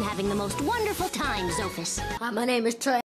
I'm having the most wonderful time, Zophis. Hi, my name is Trey.